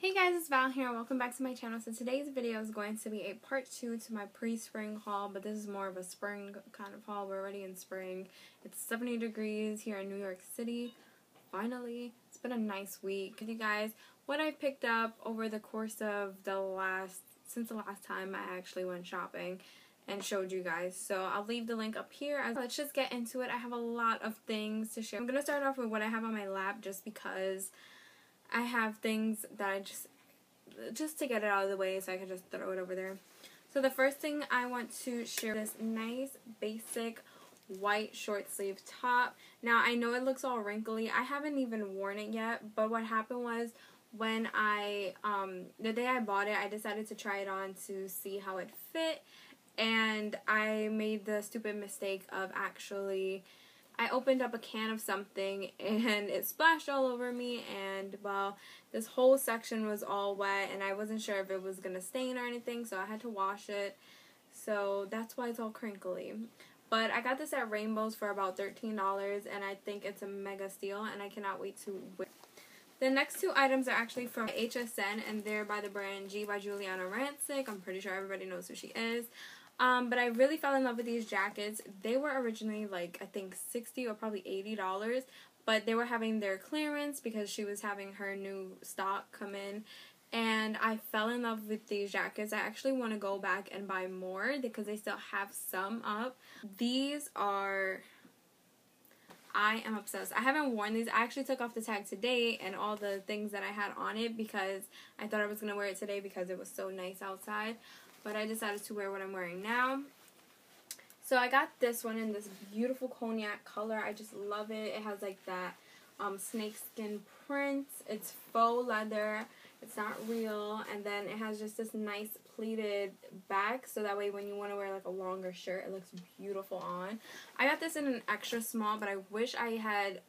Hey guys, it's Val here. and Welcome back to my channel. So today's video is going to be a part two to my pre-spring haul, but this is more of a spring kind of haul. We're already in spring. It's 70 degrees here in New York City. Finally, it's been a nice week. You guys, what I picked up over the course of the last, since the last time I actually went shopping and showed you guys. So I'll leave the link up here. Let's just get into it. I have a lot of things to share. I'm going to start off with what I have on my lap just because I have things that I just, just to get it out of the way so I can just throw it over there. So the first thing I want to share this nice basic white short sleeve top. Now I know it looks all wrinkly. I haven't even worn it yet, but what happened was when I, um, the day I bought it, I decided to try it on to see how it fit. And I made the stupid mistake of actually I opened up a can of something and it splashed all over me and well this whole section was all wet and I wasn't sure if it was gonna stain or anything so I had to wash it so that's why it's all crinkly but I got this at Rainbows for about $13 and I think it's a mega steal and I cannot wait to wear the next two items are actually from HSN and they're by the brand G by Giuliana Rancic. I'm pretty sure everybody knows who she is. Um, but I really fell in love with these jackets. They were originally like I think 60 or probably $80, but they were having their clearance because she was having her new stock come in. And I fell in love with these jackets. I actually want to go back and buy more because they still have some up. These are I am obsessed. I haven't worn these. I actually took off the tag today and all the things that I had on it because I thought I was going to wear it today because it was so nice outside but I decided to wear what I'm wearing now. So I got this one in this beautiful cognac color. I just love it. It has like that um, snakeskin print. It's faux leather. It's not real. And then it has just this nice pleated back. So that way when you want to wear like a longer shirt, it looks beautiful on. I got this in an extra small, but I wish I had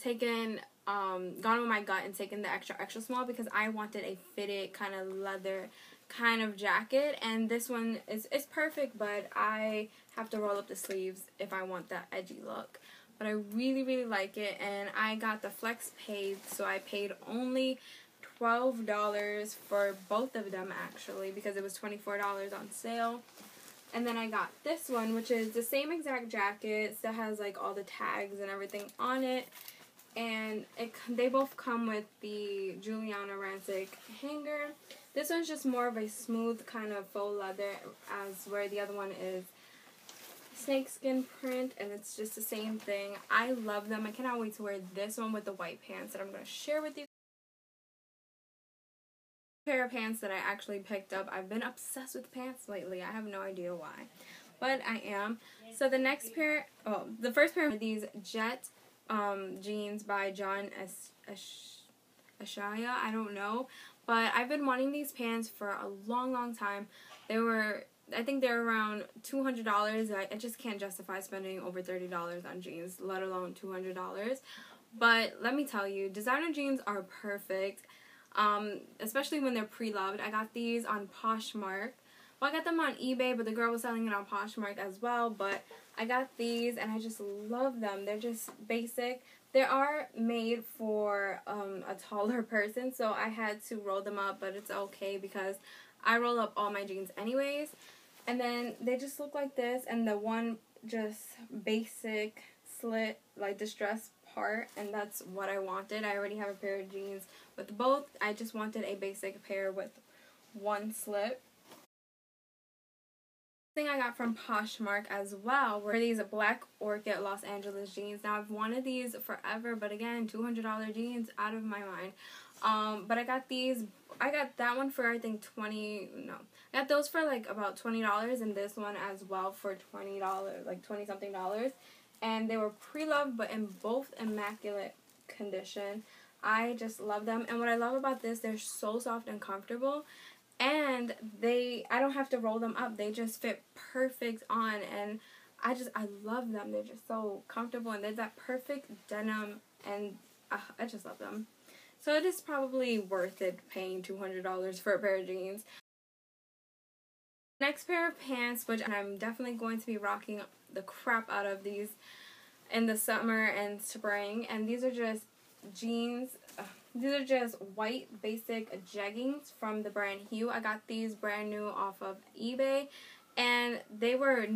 taken um, gone with my gut and taken the extra extra small because I wanted a fitted kind of leather kind of jacket and this one is, is perfect but I have to roll up the sleeves if I want that edgy look. But I really really like it and I got the flex paid so I paid only $12 for both of them actually because it was $24 on sale. And then I got this one which is the same exact jacket that has like all the tags and everything on it. And it, they both come with the Giuliana Rancic hanger this one's just more of a smooth kind of faux leather as where the other one is snakeskin print and it's just the same thing. I love them. I cannot wait to wear this one with the white pants that I'm going to share with you. Pair of pants that I actually picked up. I've been obsessed with pants lately. I have no idea why. But I am. So the next pair, oh, the first pair of these Jet um, jeans by John Ashaya. I don't know. But I've been wanting these pants for a long, long time. They were, I think they're around $200. I, I just can't justify spending over $30 on jeans, let alone $200. But let me tell you, designer jeans are perfect, um, especially when they're pre-loved. I got these on Poshmark. Well, I got them on eBay, but the girl was selling it on Poshmark as well. But I got these, and I just love them. They're just basic. They are made for um, a taller person, so I had to roll them up, but it's okay because I roll up all my jeans anyways. And then they just look like this, and the one just basic slit, like distress part, and that's what I wanted. I already have a pair of jeans with both. I just wanted a basic pair with one slit thing I got from Poshmark as well were these Black Orchid Los Angeles jeans. Now I've wanted these forever, but again, $200 jeans out of my mind. Um, but I got these, I got that one for I think 20, no, I got those for like about $20 and this one as well for $20, like 20 something dollars. And they were pre-loved but in both immaculate condition. I just love them. And what I love about this, they're so soft and comfortable and they I don't have to roll them up. They just fit perfect on and I just I love them. They're just so comfortable and they're that perfect denim and uh, I just love them. So it is probably worth it paying $200 for a pair of jeans. Next pair of pants, which I'm definitely going to be rocking the crap out of these in the summer and spring. And these are just jeans. These are just white basic jeggings from the brand Hue. I got these brand new off of eBay, and they were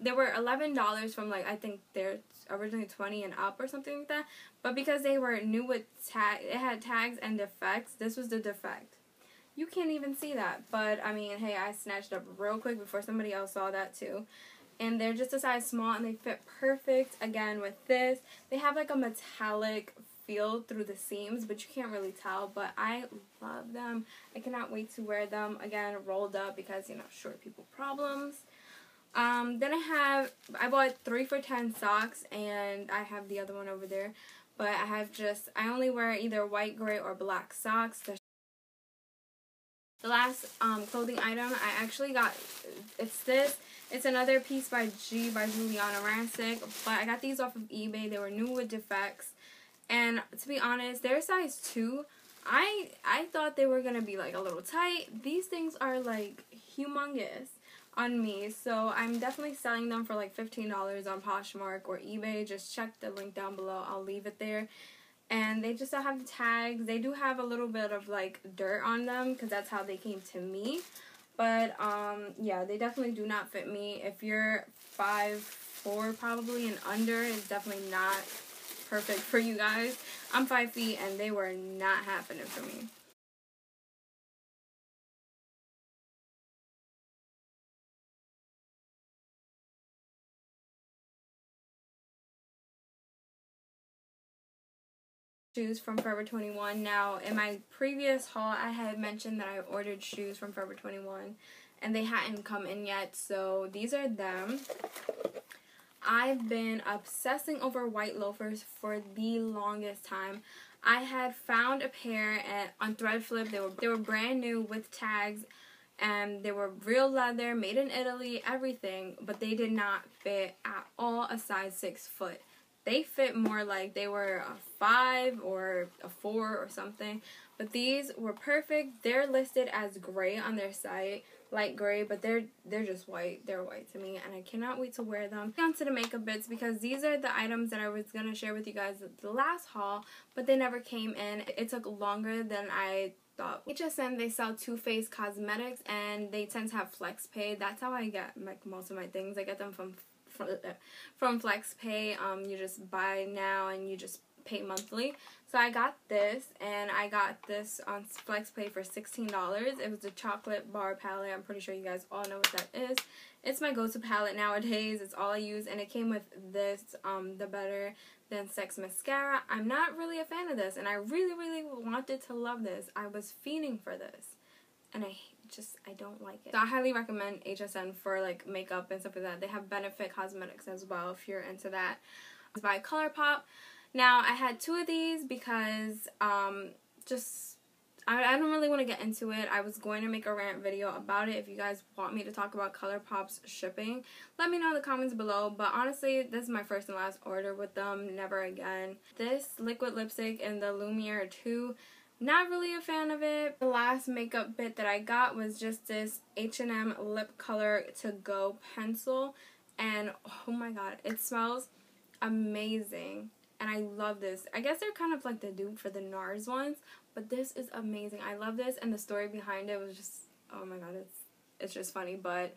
they were eleven dollars from like I think they're originally twenty and up or something like that. But because they were new with tag, it had tags and defects. This was the defect. You can't even see that, but I mean, hey, I snatched up real quick before somebody else saw that too. And they're just a size small and they fit perfect again with this. They have like a metallic feel through the seams, but you can't really tell. But I love them. I cannot wait to wear them again rolled up because you know short people problems. Um, then I have I bought three for ten socks, and I have the other one over there. But I have just I only wear either white, gray, or black socks. They're the last um, clothing item I actually got, it's this. It's another piece by G by Giuliana Rancic, but I got these off of eBay. They were new with defects, and to be honest, they're size two. I I thought they were gonna be like a little tight. These things are like humongous on me, so I'm definitely selling them for like fifteen dollars on Poshmark or eBay. Just check the link down below. I'll leave it there and they just don't have the tags. They do have a little bit of like dirt on them because that's how they came to me. But um, yeah, they definitely do not fit me. If you're five four probably and under, it's definitely not perfect for you guys. I'm five feet and they were not happening for me. shoes from Forever 21. Now, in my previous haul, I had mentioned that I ordered shoes from Forever 21 and they hadn't come in yet, so these are them. I've been obsessing over white loafers for the longest time. I had found a pair at, on Threadflip. They were they were brand new with tags and they were real leather, made in Italy, everything, but they did not fit at all a size 6 foot they fit more like they were a five or a four or something. But these were perfect. They're listed as gray on their site, light gray, but they're they're just white. They're white to me, and I cannot wait to wear them. On to the makeup bits because these are the items that I was gonna share with you guys at the last haul, but they never came in. It took longer than I thought. HSN they sell Too Faced cosmetics and they tend to have flex pay. That's how I get like most of my things. I get them from from FlexPay. Um, you just buy now and you just pay monthly. So I got this, and I got this on FlexPay for $16. It was a chocolate bar palette. I'm pretty sure you guys all know what that is. It's my go-to palette nowadays. It's all I use, and it came with this, um, the Better Than Sex mascara. I'm not really a fan of this, and I really, really wanted to love this. I was fiending for this, and I just I don't like it. So I highly recommend HSN for like makeup and stuff like that. They have Benefit Cosmetics as well if you're into that. It's by ColourPop. Now I had two of these because um just I, I don't really want to get into it. I was going to make a rant video about it. If you guys want me to talk about ColourPop's shipping, let me know in the comments below. But honestly, this is my first and last order with them. Never again. This liquid lipstick in the Lumiere 2 not really a fan of it. The last makeup bit that I got was just this H&M Lip Color To Go pencil. And oh my god, it smells amazing. And I love this. I guess they're kind of like the dupe for the NARS ones. But this is amazing. I love this. And the story behind it was just, oh my god, it's, it's just funny. But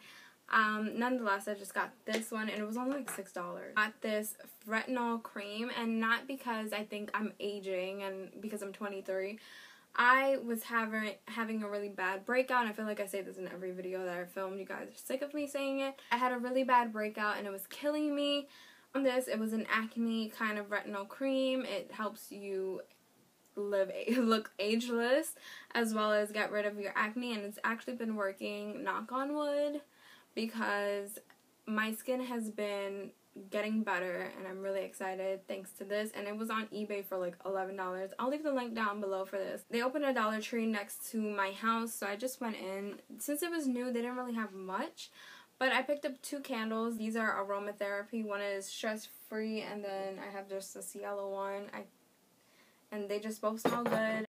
um, nonetheless, I just got this one and it was only like $6. Got this retinol cream and not because I think I'm aging and because I'm 23. I was having having a really bad breakout. I feel like I say this in every video that I filmed. You guys are sick of me saying it. I had a really bad breakout and it was killing me. On this, it was an acne kind of retinol cream. It helps you live look ageless as well as get rid of your acne and it's actually been working knock on wood because my skin has been getting better and I'm really excited thanks to this and it was on eBay for like $11. I'll leave the link down below for this. They opened a Dollar Tree next to my house so I just went in. Since it was new they didn't really have much but I picked up two candles. These are aromatherapy. One is stress free and then I have just this yellow one. I and they just both smell good.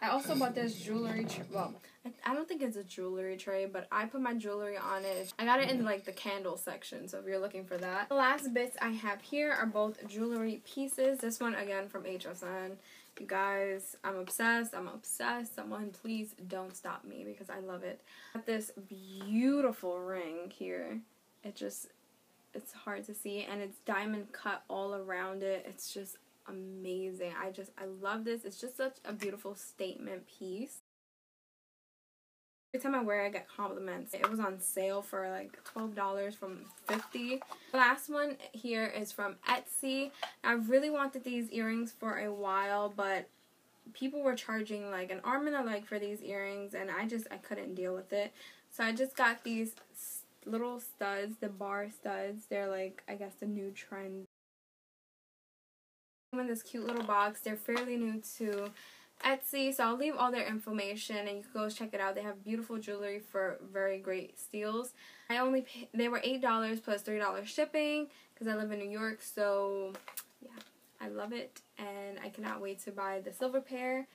I also bought this jewelry. Well, I, I don't think it's a jewelry tray, but I put my jewelry on it. I got it in like the candle section, so if you're looking for that. The last bits I have here are both jewelry pieces. This one again from HSN. You guys, I'm obsessed. I'm obsessed. Someone please don't stop me because I love it. Got this beautiful ring here. It just it's hard to see and it's diamond cut all around it. It's just amazing. I just, I love this. It's just such a beautiful statement piece. Every time I wear it, I get compliments. It was on sale for like $12 from 50 The last one here is from Etsy. I really wanted these earrings for a while, but people were charging like an arm and a leg for these earrings, and I just, I couldn't deal with it. So I just got these little studs, the bar studs. They're like, I guess, the new trend in this cute little box. They're fairly new to Etsy, so I'll leave all their information and you can go check it out. They have beautiful jewelry for very great steals. I only pay, they were eight dollars plus three dollars shipping because I live in New York, so yeah, I love it and I cannot wait to buy the silver pair.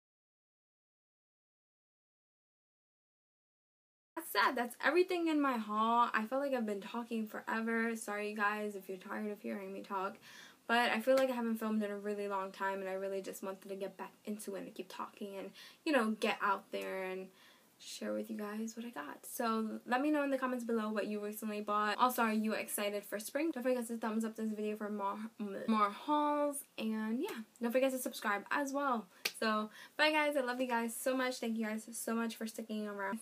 That's sad. That's everything in my haul. I feel like I've been talking forever. Sorry guys if you're tired of hearing me talk. But I feel like I haven't filmed in a really long time and I really just wanted to get back into it and keep talking and, you know, get out there and share with you guys what I got. So let me know in the comments below what you recently bought. Also, are you excited for spring? Don't forget to thumbs up this video for more more hauls. And yeah, don't forget to subscribe as well. So bye guys. I love you guys so much. Thank you guys so much for sticking around.